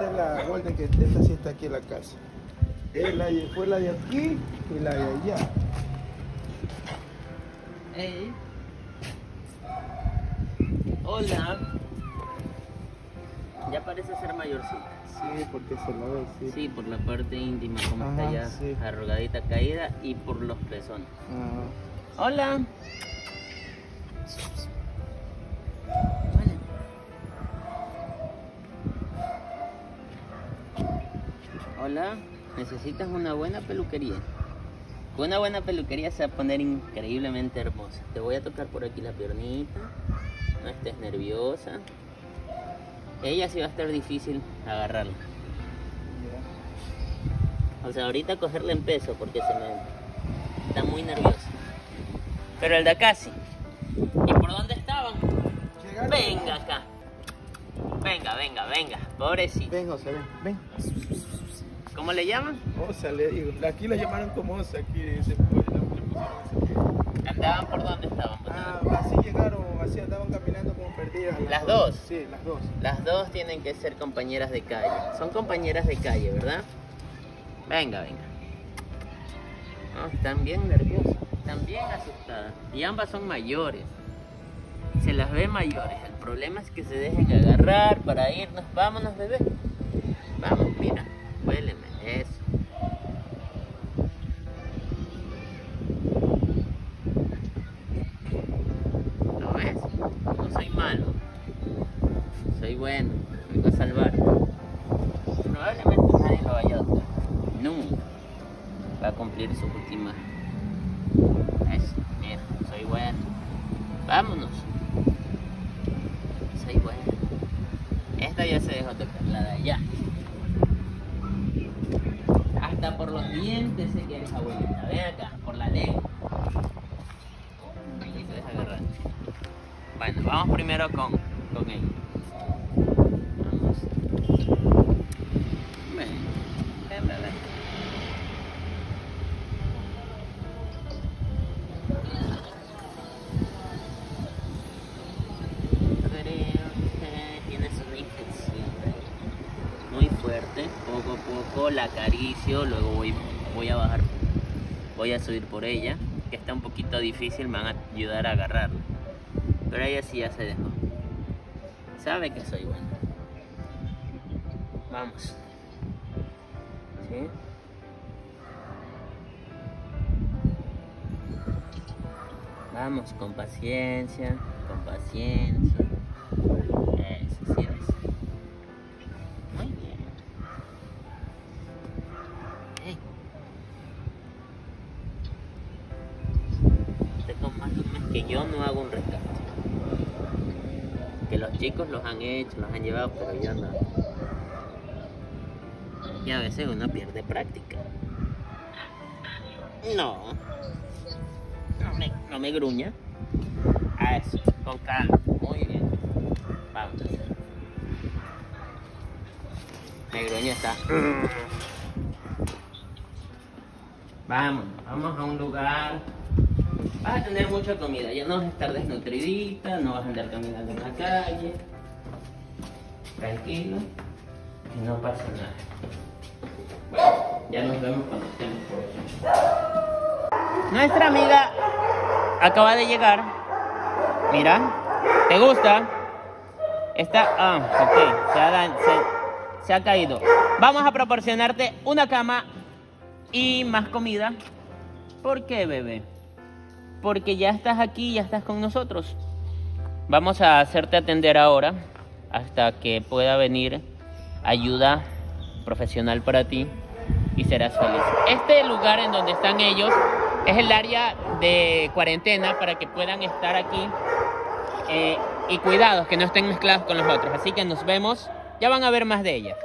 esta es la Golden que esta sí está aquí en la casa. Es la de- fue la de aquí y la de allá. Ey. Hola. Ya parece ser mayorcita. Sí, porque se la ve, sí. Sí, por la parte íntima, como está Ajá, ya sí. arrugadita, caída y por los pezones. Ah, Hola. Necesitas una buena peluquería. Con una buena peluquería se va a poner increíblemente hermosa. Te voy a tocar por aquí la piernita. No estés nerviosa. Ella sí va a estar difícil agarrarla. O sea, ahorita cogerle en peso porque se me está muy nerviosa. Pero el de acá sí. ¿Y por dónde estaban? Venga acá. Venga, venga, venga. Pobrecito. Ven, Osa, ven, ven. ¿Cómo le llaman? Osa, le digo. Aquí la llamaron como Osa, aquí pollo, le pusieron ese. ¿Andaban por dónde estaban? Ah, así llegaron, así andaban caminando como perdidas. ¿Las dos? Sí, las dos. Las dos tienen que ser compañeras de calle. Son compañeras de calle, ¿verdad? Venga, venga. No, están bien nerviosas, están bien asustadas. Y ambas son mayores. Se las ve mayores. El problema es que se dejen agarrar para irnos. Vámonos, bebé. Vamos, mira. Huéleme. Soy bueno. Me voy a salvar. Probablemente nadie lo vaya a tocar. Nunca. Va a cumplir su última. Eso. Mira, soy bueno. Vámonos. Soy bueno. Esta ya se dejó tocar, la de allá. Hasta por los dientes sé que eres abuelita. Ven acá, por la lengua. Se deja agarrar. Bueno, vamos primero con, con ella. Vamos. Ven, ven, bebé. Creo que tienes una infección muy fuerte. La acaricio, luego voy, voy a bajar, voy a subir por ella, que está un poquito difícil, me van a ayudar a agarrarla. Pero ella sí ya se dejó. Sabe que soy bueno. Vamos. Vamos, con paciencia, con paciencia. Que yo no hago un rescate. Que los chicos los han hecho, los han llevado, pero yo no. Y a veces uno pierde práctica. No. No me, no me gruña. A eso, con calma. Muy bien. Vamos. Me gruña está. Vamos, vamos a un lugar. Vas a tener mucha comida, ya no vas a estar desnutridita, no vas a andar caminando en la calle. Tranquilo, y no pasa nada. Bueno, ya nos vemos cuando estemos por allá. Nuestra amiga acaba de llegar. Mira, ¿te gusta? Está, ah, ok, se ha caído. Vamos a proporcionarte una cama y más comida. ¿Por qué, bebé? Porque ya estás aquí, ya estás con nosotros. Vamos a hacerte atender ahora hasta que pueda venir ayuda profesional para ti y serás feliz. Este lugar en donde están ellos es el área de cuarentena para que puedan estar aquí eh, y cuidados, que no estén mezclados con los otros. Así que nos vemos, ya van a ver más de ella.